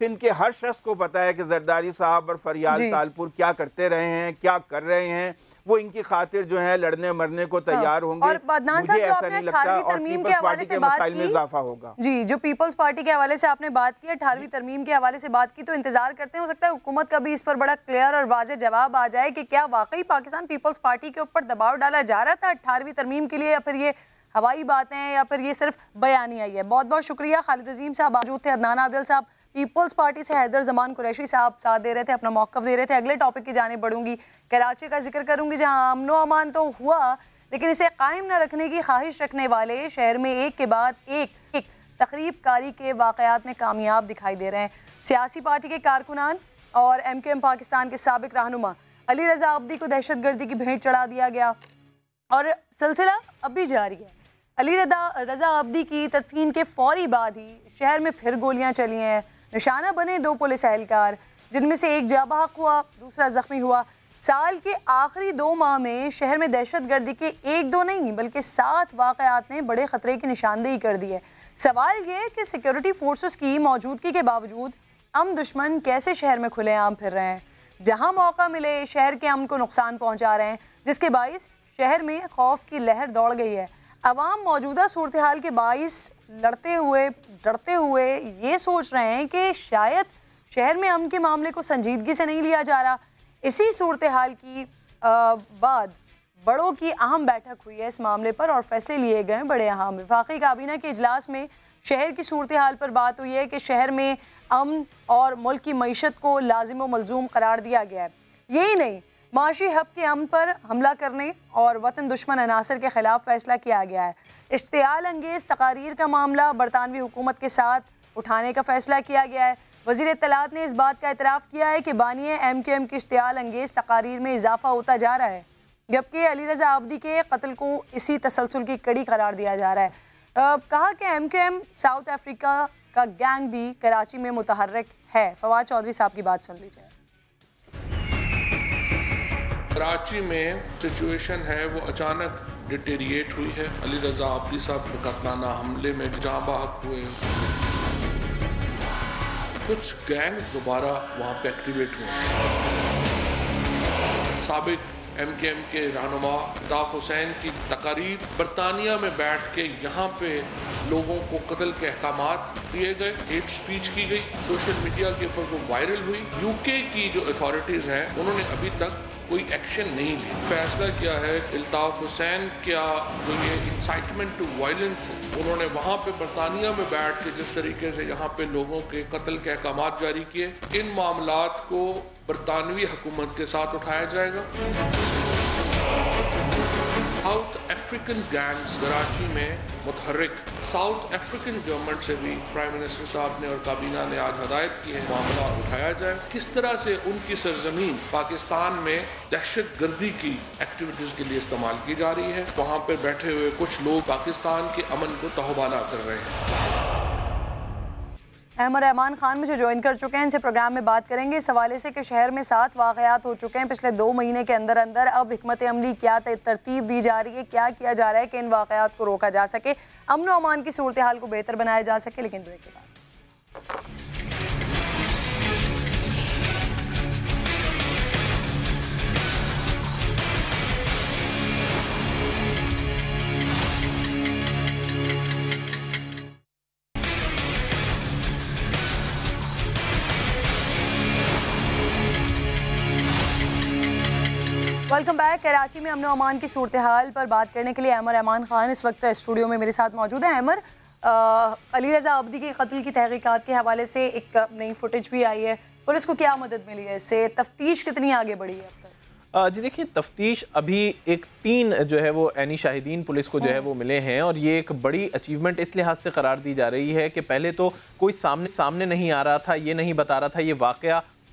सिंध के हर शख्स को पता है कि जरदारी साहब और फरियाद तालपुर क्या करते रहे हैं क्या कर रहे हैं। वो इनकी खातिर जो है लड़ने मरने को तैयार होंगे। और बदनान मुझे साहब, जो आपने नहीं लगता 18वीं और तरमीम के हवाले से बात की- इजाफा होगा। जी जो पीपल्स पार्टी के हवाले से आपने बात की अठारहवीं तरमीम के हवाले से बात की तो इंतज़ार करते हैं। हो सकता है हुकूमत का भी इस पर बड़ा क्लियर और वाजे जवाब आ जाए कि क्या वाकई पाकिस्तान पीपल्स पार्टी के ऊपर दबाव डाला जा रहा था अठारहवीं तरमीम के लिए या फिर ये हवाई बातें हैं या फिर ये सिर्फ़ बयानी आई है? बहुत बहुत शुक्रिया। खालिद अजीम साहब मौजूद थे अदनान आदिल साहब पीपल्स पार्टी से हैदर जमान कुरैशी साहब साथ दे रहे थे, अपना मौकफ दे रहे थे। अगले टॉपिक की जाने बढ़ूँगी कराची का ज़िक्र करूँगी, जहाँ अमनो अमान तो हुआ, लेकिन इसे कायम न रखने की ख्वाहिश रखने वाले शहर में एक के बाद एक एक तकरीब कारी के वाकयात में कामयाब दिखाई दे रहे हैं। सियासी पार्टी के कारकुनान और एम के एम पाकिस्तान के सबक रहनुमा, अली रजा अब्दी को दहशत गर्दी की भेंट चढ़ा दिया गया। और सिलसिला अब भी जारी है। अली रजा रजा अब्दी की तदफीन के फौरी बाद ही शहर में फिर गोलियाँ चली हैं। निशाना बने दो पुलिस एहलकार, जिनमें से एक जाबाक हुआ, दूसरा जख्मी हुआ। साल के आखिरी दो माह में शहर में दहशत गर्दी के एक दो नहीं, बल्कि सात वाकयात ने बड़े खतरे की निशानदेही कर दी है। सवाल ये कि सिक्योरिटी फोर्सेस की मौजूदगी के बावजूद अम दुश्मन कैसे शहर में खुलेआम फिर रहे हैं? जहाँ मौका मिले, शहर के अम को नुकसान पहुँचा रहे हैं, जिसके बाइस शहर में खौफ की लहर दौड़ गई है। अवाम मौजूदा सूरत हाल के बाइस लड़ते हुए, डरते हुए ये सोच रहे हैं कि शायद शहर में अम के मामले को संजीदगी से नहीं लिया जा रहा। इसी सूरत हाल की बाद बड़ों की अहम बैठक हुई है इस मामले पर और फैसले लिए गए हैं बड़े अहम। विफाकी काबीना के अजलास में शहर की सूरत हाल पर बात हुई है कि शहर में अमन और मुल्क की मीशत को लाजिम मलजूम करार दिया गया है। यही नहीं, माशी हब के अमन पर हमला करने और वतन दुश्मन अनासर के खिलाफ फैसला किया गया है। इश्तियाल अंगेज तकारीर का मामला बरतानवी हुकूमत के साथ उठाने का फैसला किया गया है। वज़ीर इतलात ने इस बात का इतराफ़ किया है कि बानिय एम के एम की इश्तियाल अंगेज तकारीर में इजाफा होता जा रहा है जबकि अली रजा आबदी के कत्ल को इसी तसलसल की कड़ी करार दिया जा रहा है। अ, कहा कि M K M South Africa का गैंग भी कराची में मुतहरक है। फवाद चौधरी साहब की बात सुन लीजिए। कराची में सिचुएशन है वो अचानक डिटेरिएट हुई है। अली रजा अब्दी साहब के कतलाना हमले में जहाँ बाहक हुए कुछ गैंग दोबारा वहाँ पे एक्टिवेट हुए सबक एम के एम के रहनुमा अल्ताफ हुसैन की तकारीब बरतानिया में बैठ के यहाँ पे लोगों को कत्ल के अहकाम दिए गए हेट स्पीच की गई। सोशल मीडिया के ऊपर वो वायरल हुई। यूके की जो अथॉरिटीज़ हैं, उन्होंने अभी तक कोई एक्शन नहीं लिया फैसला किया है? अल्ताफ हुसैन, क्या जो ये इंसाइटमेंट टू वायलेंस है, उन्होंने वहाँ पे बरतानिया में बैठ के जिस तरीके से यहाँ पे लोगों के कत्ल के अहकाम जारी किए, इन मामला को बरतानवी हुकूमत के साथ उठाया जाएगा। साउथ अफ्रीकन गैंग्स कराची में मुतहरक साउथ अफ्रीकन गवर्नमेंट से भी प्राइम मिनिस्टर साहब ने और काबीना ने आज हदायत की है, मामला उठाया जाए। किस तरह से उनकी सरजमीन पाकिस्तान में दहशत गर्दी की एक्टिविटीज़ के लिए इस्तेमाल की जा रही है? वहाँ पर बैठे हुए कुछ लोग पाकिस्तान के अमन को तोहबाना कर रहे हैं। अहमद रहमान खान मुझे ज्वाइन कर चुके हैं। इनसे प्रोग्राम में बात करेंगे। इस हवाले से कि शहर में सात वाकयात हो चुके हैं। पिछले दो महीने के अंदर अंदर अब हमत अमली क्या तरतीब दी जा रही है? क्या किया जा रहा है कि इन वाकयात को रोका जा सके? अमन अमान की सूरत हाल को बेहतर बनाया जा सके, लेकिन ब्रेक के बाद। कराची में अमन अमान की सूरत हाल पर बात करने के लिए अमर रहमान खान इस वक्त स्टूडियो में मेरे साथ मौजूद है। अमर अली रजा अब्दी के कत्ल की तहकीकात के हवाले से एक नई फुटेज भी आई है। पुलिस को क्या मदद मिली है इससे? तफ्तीश कितनी आगे बढ़ी है अब तक? जी देखिए तफ्तीश अभी एक तीन जो है वो एनी शाहिदीन पुलिस को जो है वो मिले हैं और ये एक बड़ी अचीवमेंट इस लिहाज से करार दी जा रही है कि पहले तो कोई सामने सामने नहीं आ रहा था ये नहीं बता रहा था ये वाक़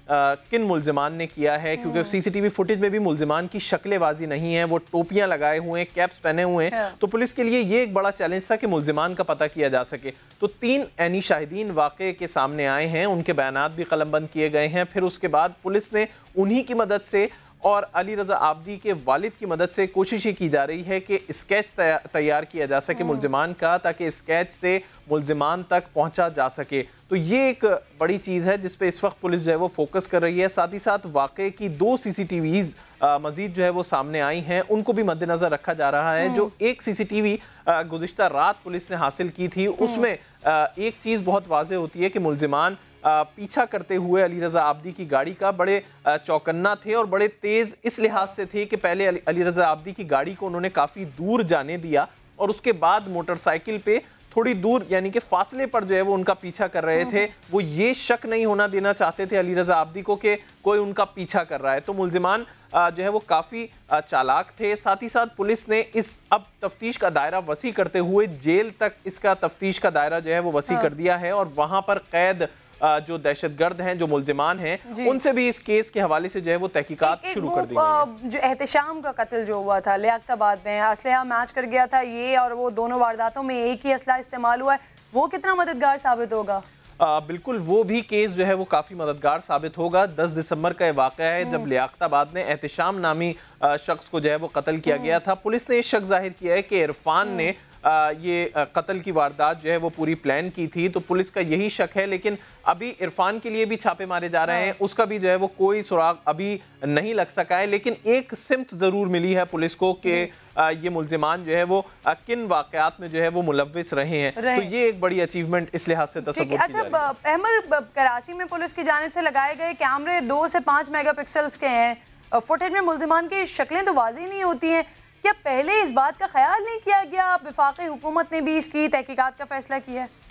किन मुलजमान ने किया है? क्योंकि सीसीटीवी फुटेज में भी मुलजमान की शक्लेबाजी नहीं है वो टोपियाँ लगाए हुए हैं कैप्स पहने हुए हैं। हाँ। तो पुलिस के लिए ये एक बड़ा चैलेंज था कि मुलजमान का पता किया जा सके। तो तीन एनी शाहिदीन वाक़े के सामने आए हैं उनके बयान भी कलमबंद किए गए हैं। फिर उसके बाद पुलिस ने उन्हीं की मदद से और अली रजा आबदी के वालिद की मदद से कोशिश ये की जा रही है कि स्केच तैयार किया जा सके मुलजमान का ताकि स्केच से मुलजमान तक पहुँचा जा सके। तो ये एक बड़ी चीज़ है जिस पे इस वक्त पुलिस जो है वो फोकस कर रही है। साथ ही साथ वाकई की दो सीसीटीवीज मजीद जो है वो सामने आई हैं। उनको भी मद्देनजर रखा जा रहा है। जो एक सीसीटीवी गुजशत रात पुलिस ने हासिल की थी उसमें एक चीज़ बहुत वाजह होती है कि मुलजमान पीछा करते हुए अली रजा आबदी की गाड़ी का बड़े चौकन्ना थे और बड़े तेज इस लिहाज से थे कि पहले अली रजा आबदी की गाड़ी को उन्होंने काफ़ी दूर जाने दिया और उसके बाद मोटरसाइकिल पे थोड़ी दूर यानी कि फासले पर जो है वो उनका पीछा कर रहे थे। वो ये शक नहीं होना देना चाहते थे अली रजा आबदी को कि कोई उनका पीछा कर रहा है। तो मुलजमान जो है वो काफ़ी चालाक थे। साथ ही साथ पुलिस ने इस अब तफ्तीश का दायरा वसी करते हुए जेल तक इसका तफ्तीश का दायरा जो है वो वसी हाँ। कर दिया है और वहाँ पर कैद जो दहशतगर्द हैं जो मुलजिमान हैं उनसे भी इस केस के हवाले से जो है वो तहकीकात शुरू कर दी गई जो एहतशाम का कत्ल जो हुआ था लियाकताबाद में असलहा मैच कर गया था ये और वो दोनों वारदातों में एक ही असला इस्तेमाल हुआ है। वो कितना मददगार साबित होगा? आ, बिल्कुल वो भी केस जो है वो काफ़ी मददगार साबित होगा। 10 दिसंबर का वाक़ है जब लियाकताबाद में एहतशाम नामी शख्स को जो है वो कत्ल किया गया था। पुलिस ने ये शक ज़ाहिर किया है कि इरफान ने आ, ये कत्ल की वारदात जो है वो पूरी प्लान की थी तो पुलिस का यही शक है लेकिन अभी इरफान के लिए भी छापे मारे जा रहे हैं। उसका भी जो है वो कोई सुराग अभी नहीं लग सका है लेकिन एक सिमत ज़रूर मिली है पुलिस को कि ये मुलजमान जो है वो किन वाक़यात में जो है वो मुलविस रहे हैं। रहे। तो ये एक बड़ी अचीवमेंट इस लिहाज से तस्वुर है अच्छा है। ब- कराची में पुलिस की जानिब से लगाए गए कैमरे दो से पाँच मेगापिक्सल्स के हैं। फुटेज में मुलजमान की शक्लें तो वाजी नहीं होती हैं। क्या पहले इस बात का ख्याल नहीं किया गया? विफाकी हुकूमत ने भी इसकी तहकीकात का फैसला किया है।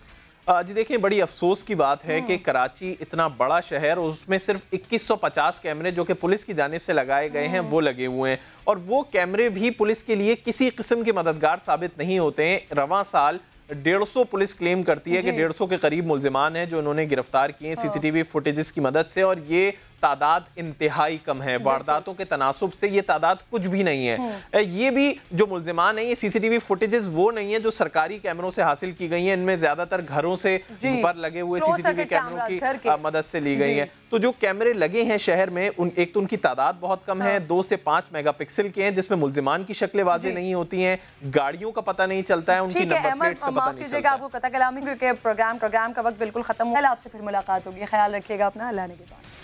जी देखिए बड़ी अफसोस की बात है कि कराची इतना बड़ा शहर और उसमें सिर्फ़ 2150 कैमरे जो कि पुलिस की जानब से लगाए गए हैं वो लगे हुए हैं। और वो कैमरे भी पुलिस के लिए किसी किस्म के मददगार साबित नहीं होते हैं। रवा साल डेढ़ सौ पुलिस क्लेम करती है कि। डेढ़ सौ के करीब मुलजमान हैं जो उन्होंने गिरफ़्तार किए हैं। सीसीटीवी फुटेजेस की मदद से। और ये तादाद इंतहाई कम है। वारदातों के तनासब से ये तादाद कुछ भी नहीं है। ये भी जो मुलजिमान है ये सीसीटीवी फुटेजेस वो नहीं है जो सरकारी कैमरों से हासिल की गई है। इनमें ज़्यादातर घरों से पर लगे हुए सीसीटीवी कैमरों की मदद से ली गई। हैं। तो जो कैमरे लगे हैं शहर में उन एक तो उनकी तादाद बहुत कम है। दो से पाँच मेगापिक्सल के हैं जिसमें मुलजिमान की शक्लें वाजे नहीं होती हैं। गाड़ियों का पता नहीं चलता है उनकी है नंबर प्लेट्स का पता नहीं चलता आपको कता कलामी क्योंकि प्रोग्राम प्रोग्राम का वक्त बिल्कुल खत्म हुआ है आपसे फिर मुलाकात होगी। ख्याल रखिएगा अपना। अल्लाह ने के बाद